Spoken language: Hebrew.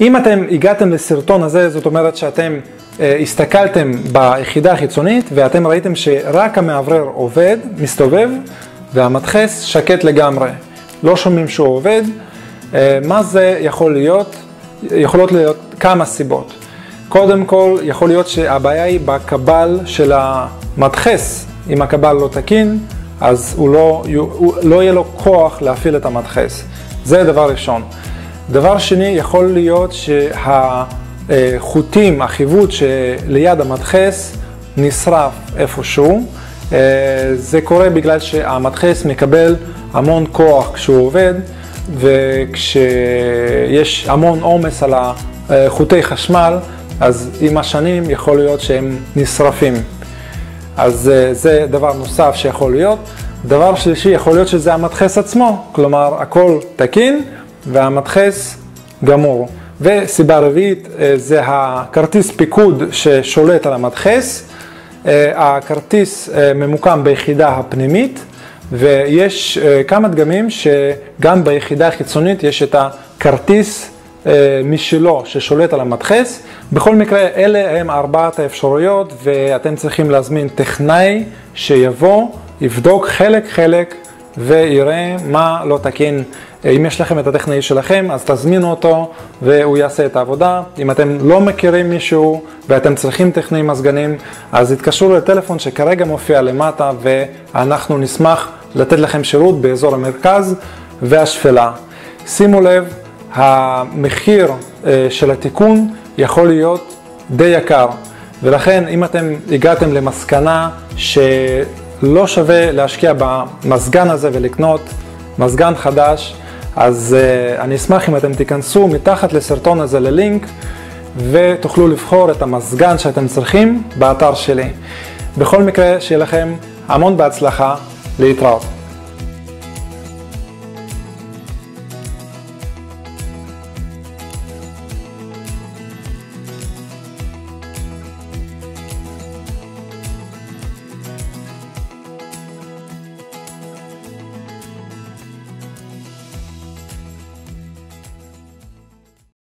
אם אתם הגעתם לסרטון הזה, זאת אומרת שאתם אה, הסתכלתם ביחידה החיצונית ואתם ראיתם שרק המאוורר עובד, מסתובב, והמדחס שקט לגמרי. לא שומעים שהוא עובד. אה, מה זה יכול להיות? יכולות להיות כמה סיבות. קודם כל, יכול להיות שהבעיה היא בקבל של המדחס. אם הקבל לא תקין, אז הוא לא, הוא, לא יהיה לו כוח להפעיל את המדחס. זה דבר ראשון. דבר שני, יכול להיות שהחוטים, החיווט שליד המדחס נשרף איפשהו. אה, זה קורה בגלל שהמדחס מקבל המון כוח כשהוא עובד, וכשיש המון עומס על החוטי חשמל, אז עם השנים יכול להיות שהם נשרפים. אז אה, זה דבר נוסף שיכול להיות. דבר שלישי, יכול להיות שזה המדחס עצמו, כלומר הכל תקין והמדחס גמור. וסיבה רביעית אה, זה הכרטיס פיקוד ששולט על המדחס. אה, הכרטיס ממוקם ביחידה הפנימית ויש כמה דגמים שגם ביחידה החיצונית יש את הכרטיס משלו ששולט על המדחס. בכל מקרה, אלה הם ארבעת האפשרויות ואתם צריכים להזמין טכנאי שיבוא, יבדוק חלק חלק ויראה מה לא תקין. אם יש לכם את הטכנאי שלכם, אז תזמינו אותו והוא יעשה את העבודה. אם אתם לא מכירים מישהו ואתם צריכים טכנאי מזגנים, אז התקשרו לטלפון שכרגע מופיע למטה ואנחנו נשמח לתת לכם שירות באזור המרכז והשפלה. שימו לב, המחיר אה, של התיקון יכול להיות די יקר, ולכן אם אתם הגעתם למסקנה שלא שווה להשקיע במזגן הזה ולקנות מזגן חדש, אז uh, אני אשמח אם אתם תיכנסו מתחת לסרטון הזה ללינק ותוכלו לבחור את המזגן שאתם צריכים באתר שלי. בכל מקרה, שיהיה לכם המון בהצלחה, להתראות.